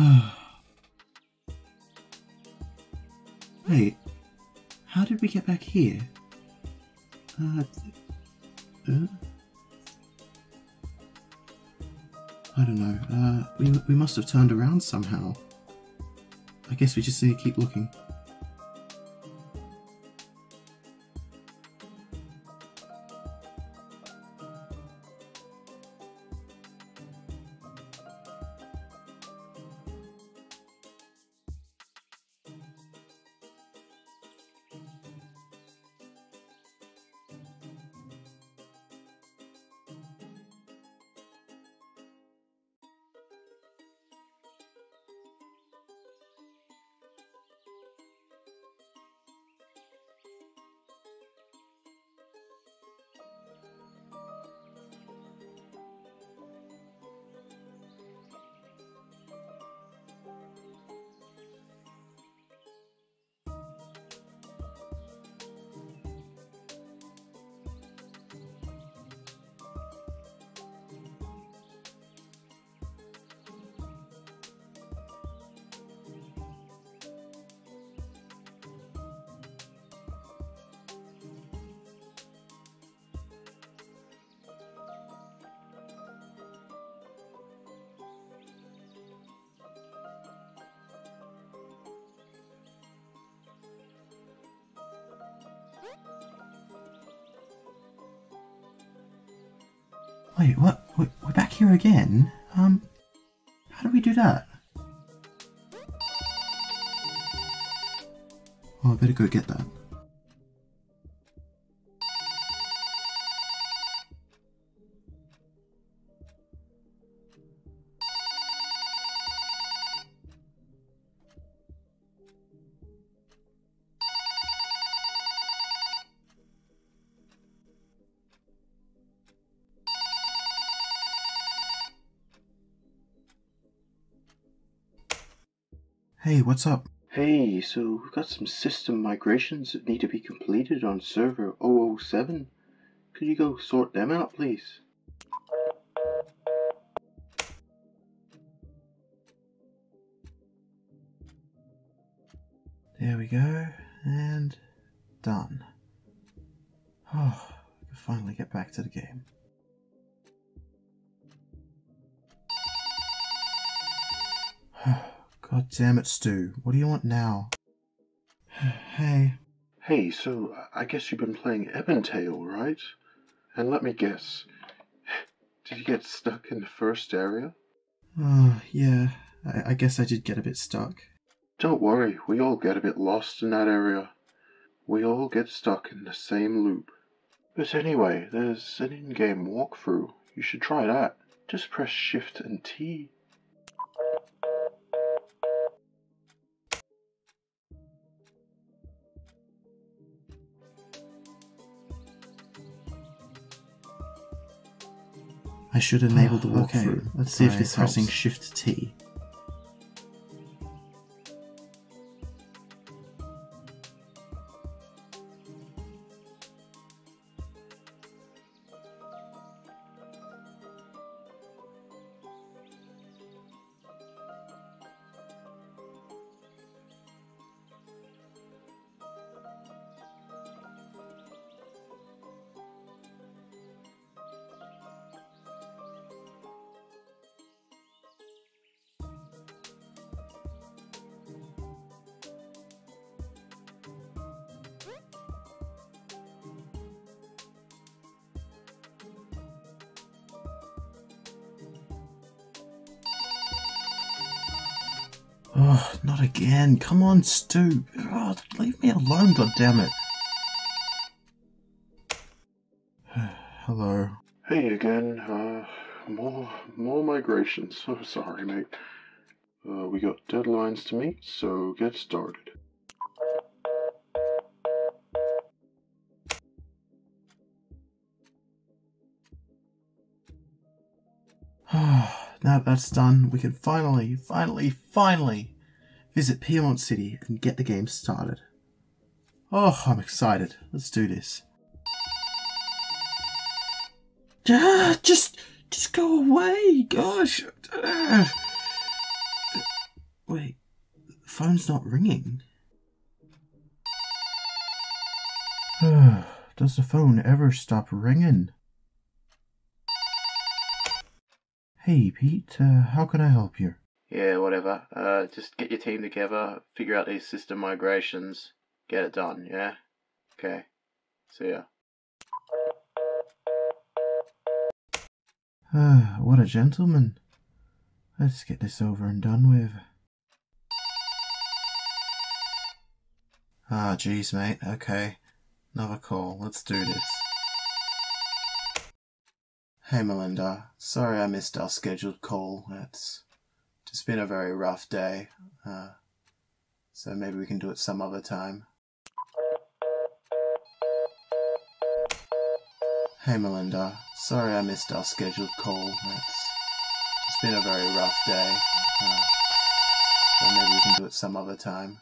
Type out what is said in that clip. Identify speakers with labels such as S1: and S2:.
S1: Wait, how did we get back here? Uh, uh, I don't know. Uh, we, we must have turned around somehow. I guess we just need to keep looking. Wait, what? We're back here again? Um, how do we do that? Oh, I better go get that. Hey, what's up?
S2: Hey, so we've got some system migrations that need to be completed on server 007. Could you go sort them out, please?
S1: There we go, and done. Oh, I can finally get back to the game. God damn it, Stu. What do you want now? hey.
S2: Hey, so I guess you've been playing Ebontale, right? And let me guess. Did you get stuck in the first area?
S1: Oh, yeah. I, I guess I did get a bit stuck.
S2: Don't worry, we all get a bit lost in that area. We all get stuck in the same loop. But anyway, there's an in-game walkthrough. You should try that. Just press Shift and T.
S1: I should enable the
S2: Okay,
S1: walkthrough. let's see if this pressing. Shift T. Oh, not again. Come on, Stu. Oh, leave me alone, goddammit. Hello.
S2: Hey again, uh, more, more migrations. So sorry, mate. Uh, we got deadlines to meet, so get started.
S1: Now that that's done, we can finally, finally, finally visit Piedmont City and get the game started. Oh, I'm excited. Let's do this. Ah, Just, just go away. Gosh. Ah. phone's not ringing. Does the phone ever stop ringing? Hey, Pete, uh, how can I help you?
S2: Yeah, whatever. Uh, just get your team together, figure out these system migrations, get it done, yeah? Okay. See ya.
S1: Ah, what a gentleman. Let's get this over and done with. Ah, jeez, mate. Okay. Another call. Let's do this. Hey, Melinda. Sorry I missed our scheduled call. It's just been a very rough day. Uh, so maybe we can do it some other time. Hey, Melinda. Sorry I missed our scheduled call. It's just been a very rough day. Uh, so maybe we can do it some other time.